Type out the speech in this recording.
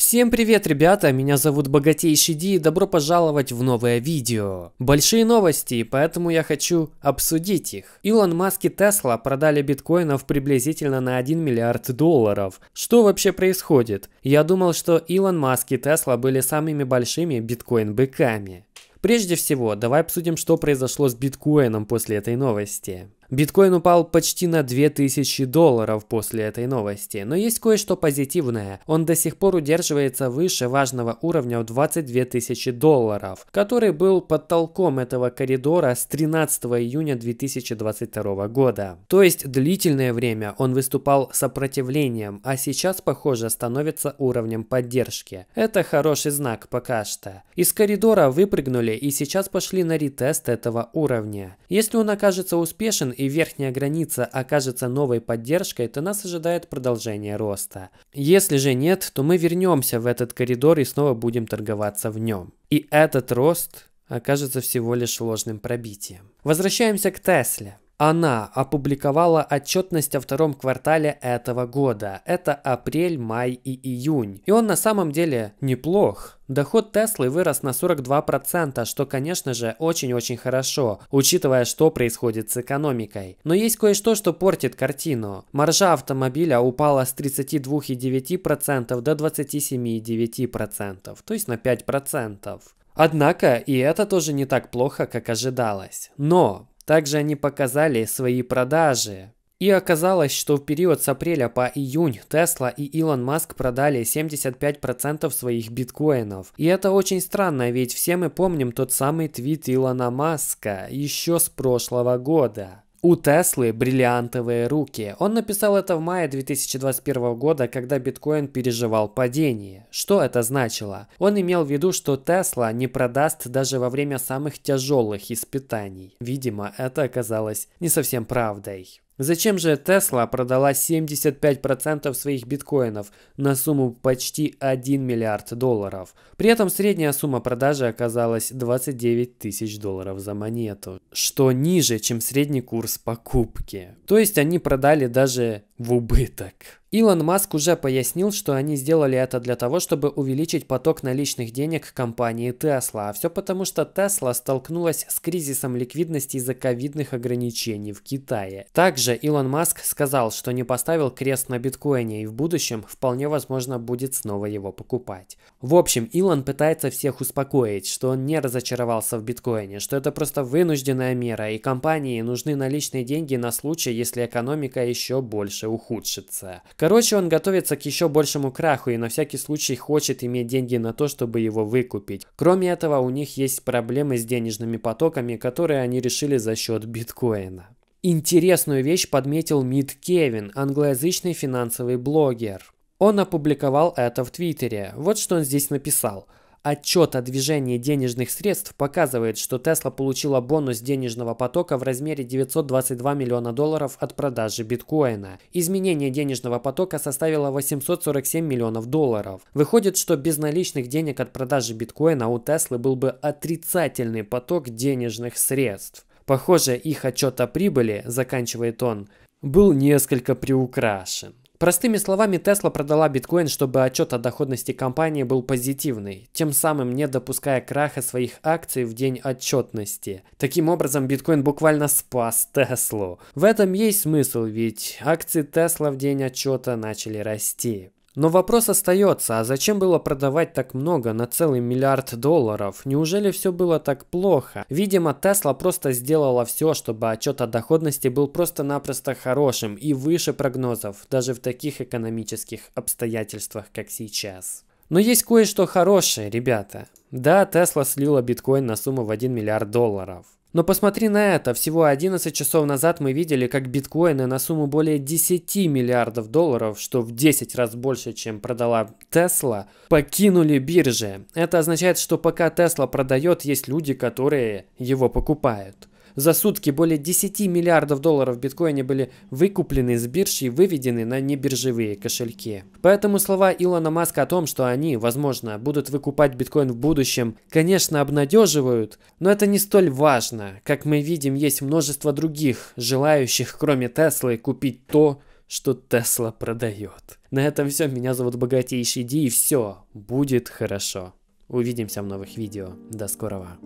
Всем привет, ребята! Меня зовут Богатейший Ди и добро пожаловать в новое видео. Большие новости, поэтому я хочу обсудить их. Илон Маск и Тесла продали биткоинов приблизительно на 1 миллиард долларов. Что вообще происходит? Я думал, что Илон Маск и Тесла были самыми большими биткоин-быками. Прежде всего, давай обсудим, что произошло с биткоином после этой новости. Биткоин упал почти на 2000 долларов после этой новости, но есть кое-что позитивное. Он до сих пор удерживается выше важного уровня в 22 тысячи долларов, который был потолком этого коридора с 13 июня 2022 года. То есть длительное время он выступал сопротивлением, а сейчас, похоже, становится уровнем поддержки. Это хороший знак пока что. Из коридора выпрыгнули и сейчас пошли на ретест этого уровня. Если он окажется успешен и верхняя граница окажется новой поддержкой, то нас ожидает продолжение роста. Если же нет, то мы вернемся в этот коридор и снова будем торговаться в нем. И этот рост окажется всего лишь ложным пробитием. Возвращаемся к Тесле. Она опубликовала отчетность о втором квартале этого года. Это апрель, май и июнь. И он на самом деле неплох. Доход Теслы вырос на 42%, что, конечно же, очень-очень хорошо, учитывая, что происходит с экономикой. Но есть кое-что, что портит картину. Маржа автомобиля упала с 32,9% до 27,9%, то есть на 5%. Однако и это тоже не так плохо, как ожидалось. Но также они показали свои продажи. И оказалось, что в период с апреля по июнь Тесла и Илон Маск продали 75% своих биткоинов. И это очень странно, ведь все мы помним тот самый твит Илона Маска еще с прошлого года. У Теслы бриллиантовые руки. Он написал это в мае 2021 года, когда биткоин переживал падение. Что это значило? Он имел в виду, что Тесла не продаст даже во время самых тяжелых испытаний. Видимо, это оказалось не совсем правдой. Зачем же Тесла продала 75% своих биткоинов на сумму почти 1 миллиард долларов? При этом средняя сумма продажи оказалась 29 тысяч долларов за монету, что ниже, чем средний курс покупки. То есть они продали даже в убыток. Илон Маск уже пояснил, что они сделали это для того, чтобы увеличить поток наличных денег компании Tesla. А все потому, что Tesla столкнулась с кризисом ликвидности из-за ковидных ограничений в Китае. Также Илон Маск сказал, что не поставил крест на биткоине и в будущем вполне возможно будет снова его покупать. В общем, Илон пытается всех успокоить, что он не разочаровался в биткоине, что это просто вынужденная мера и компании нужны наличные деньги на случай, если экономика еще больше ухудшится. Короче, он готовится к еще большему краху и на всякий случай хочет иметь деньги на то, чтобы его выкупить. Кроме этого, у них есть проблемы с денежными потоками, которые они решили за счет биткоина. Интересную вещь подметил Мид Кевин, англоязычный финансовый блогер. Он опубликовал это в Твиттере. Вот что он здесь написал – Отчет о движении денежных средств показывает, что Tesla получила бонус денежного потока в размере 922 миллиона долларов от продажи биткоина. Изменение денежного потока составило 847 миллионов долларов. Выходит, что без наличных денег от продажи биткоина у Теслы был бы отрицательный поток денежных средств. Похоже, их отчет о прибыли, заканчивает он, был несколько приукрашен. Простыми словами, Tesla продала биткоин, чтобы отчет о доходности компании был позитивный, тем самым не допуская краха своих акций в день отчетности. Таким образом, биткоин буквально спас Теслу. В этом есть смысл, ведь акции Tesla в день отчета начали расти. Но вопрос остается, а зачем было продавать так много на целый миллиард долларов? Неужели все было так плохо? Видимо, Тесла просто сделала все, чтобы отчет о доходности был просто-напросто хорошим и выше прогнозов, даже в таких экономических обстоятельствах, как сейчас. Но есть кое-что хорошее, ребята. Да, Тесла слила биткоин на сумму в 1 миллиард долларов. Но посмотри на это, всего 11 часов назад мы видели, как биткоины на сумму более 10 миллиардов долларов, что в 10 раз больше, чем продала Тесла, покинули биржи. Это означает, что пока Тесла продает, есть люди, которые его покупают. За сутки более 10 миллиардов долларов в были выкуплены с биржи и выведены на небиржевые кошельки. Поэтому слова Илона Маска о том, что они, возможно, будут выкупать биткоин в будущем, конечно, обнадеживают, но это не столь важно. Как мы видим, есть множество других, желающих, кроме Теслы, купить то, что Тесла продает. На этом все. Меня зовут Богатейший Ди, и все будет хорошо. Увидимся в новых видео. До скорого.